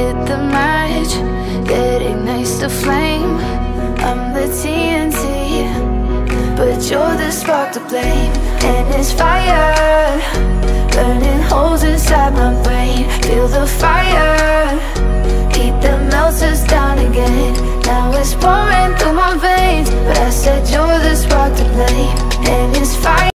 Lit the match that ignites the flame. I'm the TNT, but you're the spark to blame. And it's fire, burning holes inside my brain. Feel the fire, heat that melts us down again. Now it's pouring through my veins, but I said you're